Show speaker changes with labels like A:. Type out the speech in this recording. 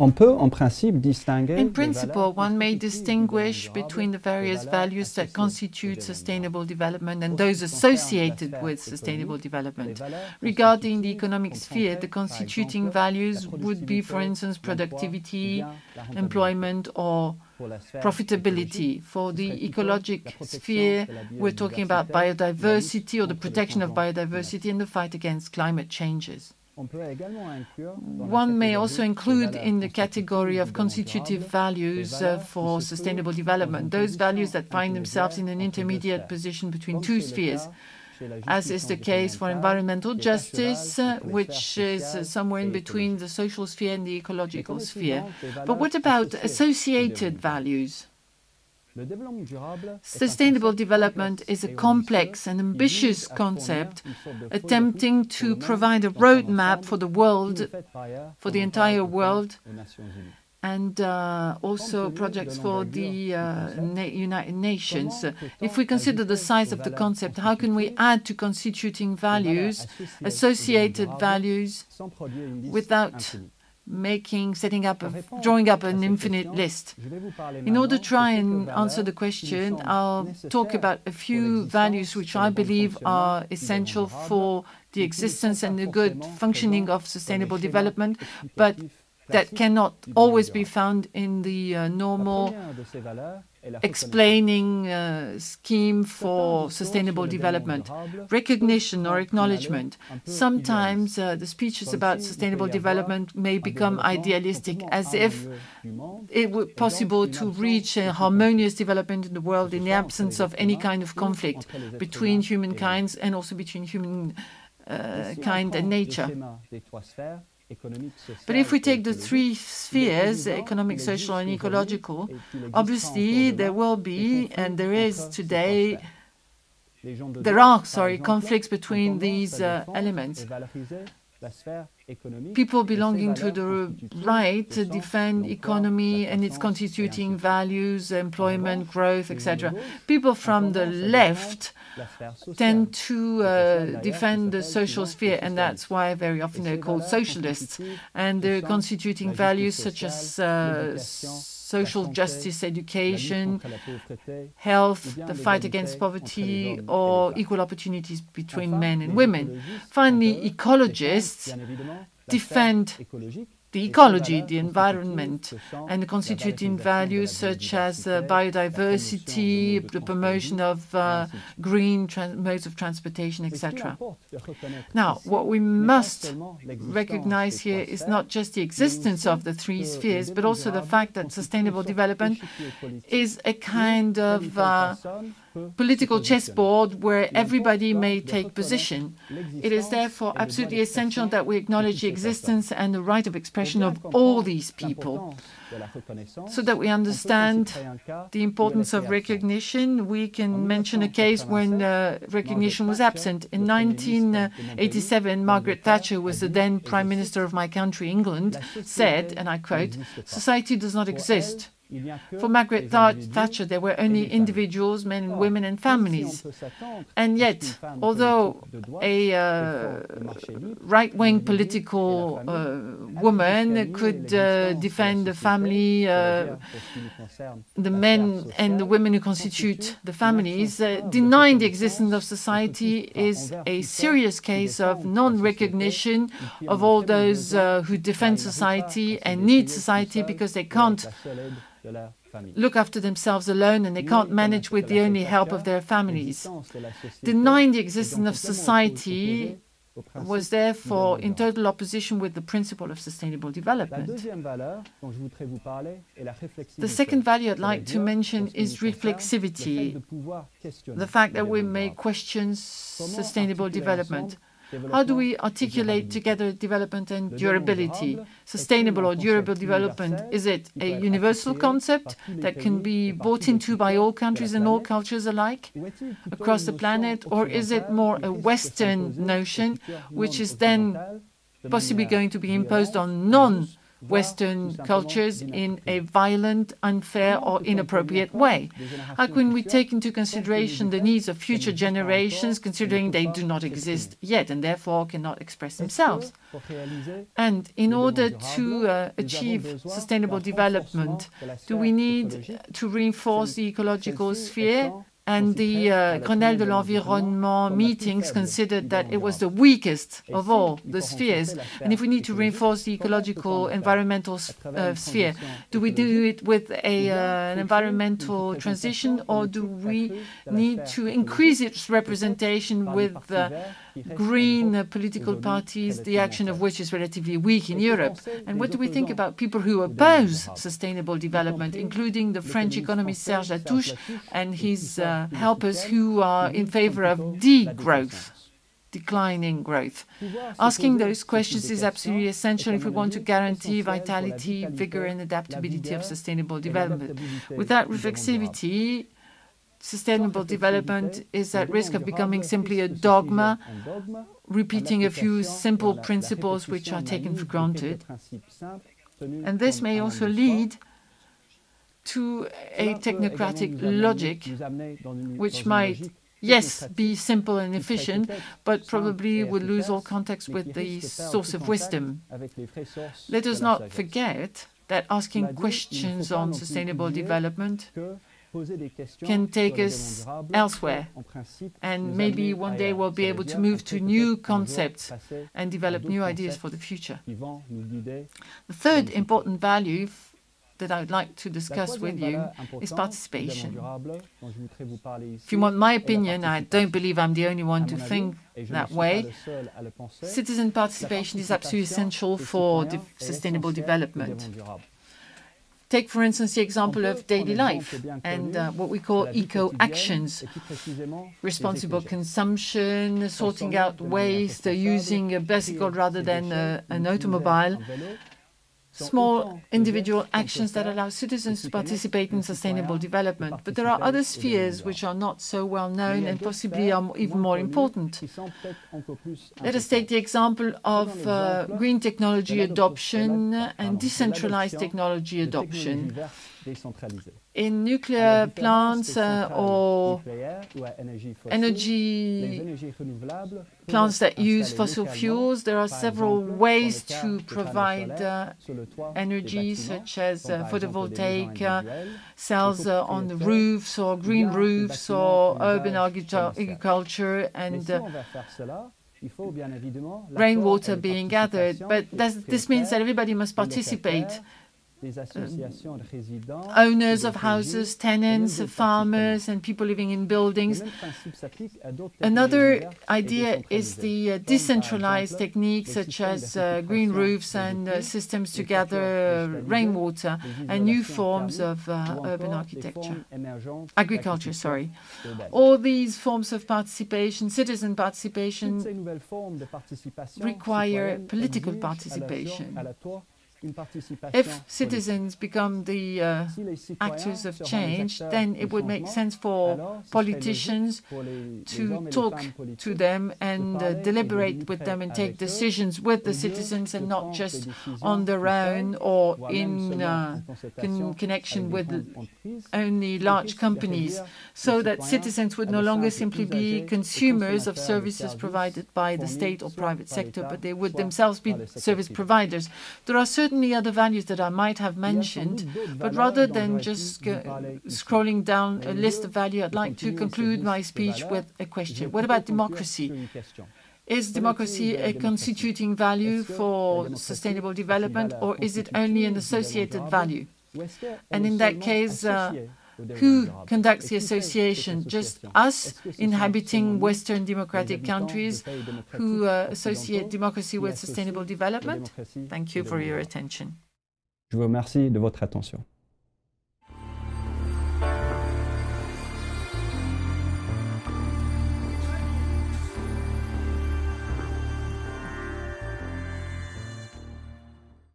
A: On peut, en principe, distinguer.
B: In principle, one may distinguish between the various values that constitute sustainable development and those associated with sustainable development. Regarding the economic sphere, the constituting values would be, for instance, productivity, employment, or profitability. For the ecologic sphere, we're talking about biodiversity or the protection of biodiversity and the fight against climate changes. One may also include in the category of constitutive values uh, for sustainable development those values that find themselves in an intermediate position between two spheres, as is the case for environmental justice, uh, which is uh, somewhere in between the social sphere and the ecological sphere. But what about associated values? Sustainable development is a complex and ambitious concept attempting to provide a roadmap for the world, for the entire world, and uh, also projects for the uh, Na United Nations. If we consider the size of the concept, how can we add to constituting values, associated values, without making, setting up, a, drawing up an infinite list. In order to try and answer the question, I'll talk about a few values which I believe are essential for the existence and the good functioning of sustainable development, but that cannot always be found in the uh, normal explaining uh, scheme for sustainable development. Recognition or acknowledgement. Sometimes uh, the speeches about sustainable development may become idealistic, as if it were possible to reach a harmonious development in the world in the absence of any kind of conflict between humankind and also between humankind and nature. But if we take the three spheres, economic, social, and ecological, obviously there will be, and there is today, there are, sorry, conflicts between these uh, elements. People belonging to the right defend economy and its constituting values, employment, growth, etc. People from the left tend to uh, defend the social sphere, and that's why very often they're called socialists. And they're constituting values such as uh, social justice, education, health, the fight against poverty, or equal opportunities between men and women. Finally, ecologists defend the ecology, the environment, and the constituting values such as uh, biodiversity, the promotion of uh, green modes of transportation, etc. Now, what we must recognize here is not just the existence of the three spheres, but also the fact that sustainable development is a kind of uh, political chessboard where everybody may take position. It is therefore absolutely essential that we acknowledge the existence and the right of expression of all these people. So that we understand the importance of recognition, we can mention a case when uh, recognition was absent. In 1987, Margaret Thatcher was the then Prime Minister of my country, England, said, and I quote, society does not exist for Margaret Thatcher, there were only individuals, men women, and families. And yet, although a uh, right wing political uh, woman could uh, defend the family, uh, the men and the women who constitute the families, uh, denying the existence of society is a serious case of non recognition of all those uh, who defend society and need society because they can't look after themselves alone and they can't manage with the only help of their families. Denying the existence of society was therefore in total opposition with the principle of sustainable development. The second value I'd like to mention is reflexivity, the fact that we may question sustainable development. How do we articulate together development and durability? Sustainable or durable development, is it a universal concept that can be bought into by all countries and all cultures alike across the planet? Or is it more a Western notion, which is then possibly going to be imposed on non Western cultures in a violent, unfair, or inappropriate way? How can we take into consideration the needs of future generations, considering they do not exist yet and therefore cannot express themselves? And in order to uh, achieve sustainable development, do we need to reinforce the ecological sphere and the uh, Grenelle de l'Environnement meetings considered that it was the weakest of all the spheres. And if we need to reinforce the ecological environmental uh, sphere, do we do it with a, uh, an environmental transition or do we need to increase its representation with green uh, political parties, the action of which is relatively weak in Europe? And what do we think about people who oppose sustainable development, including the French economist Serge Latouche and his uh, Uh, helpers who are in favor of degrowth? declining growth. Asking those questions is absolutely essential if we want to guarantee vitality, vigor, and adaptability of sustainable development. Without reflexivity, sustainable development is at risk of becoming simply a dogma, repeating a few simple principles which are taken for granted. And this may also lead to a technocratic logic, which might, yes, be simple and efficient, but probably would lose all context with the source of wisdom. Let us not forget that asking questions on sustainable development can take us elsewhere. And maybe one day we'll be able to move to new concepts and develop new ideas for the future. The third important value that I would like to discuss with you is participation. If you want my opinion, I don't believe I'm the only one to think that way. Citizen participation is absolutely essential for de sustainable development. Take, for instance, the example of daily life and uh, what we call eco actions responsible consumption, sorting out waste, uh, using a bicycle rather than uh, an automobile, small individual actions that allow citizens to participate in sustainable development. But there are other spheres which are not so well known and possibly are even more important. Let us take the example of uh, green technology adoption and decentralized technology adoption in nuclear plants uh, or energy plants that use fossil fuels, there are several ways to provide uh, energy, such as uh, photovoltaic uh, cells uh, on the roofs or green roofs or urban agriculture and rainwater being gathered. But this means that everybody must participate owners of houses, tenants, farmers, and people living in buildings. Another idea is the uh, decentralized techniques such as uh, green roofs and uh, systems to gather rainwater and new forms of uh, urban architecture, agriculture, sorry. All these forms of participation, citizen participation, require political participation. If citizens become the uh, actors of change, then it would make sense for politicians to talk to them and uh, deliberate with them and take decisions with the citizens and not just on their own or in uh, con connection with only large companies, so that citizens would no longer simply be consumers of services provided by the state or private sector, but they would themselves be service providers. There are certain certainly other values that I might have mentioned, but rather than just scrolling down a list of values, I'd like to conclude my speech with a question. What about democracy? Is democracy a constituting value for sustainable development, or is it only an associated value? And in that case, uh, who conducts the association? Just us inhabiting Western democratic countries who uh, associate democracy with sustainable development? Thank you for your attention.
A: Je vous remercie de votre attention.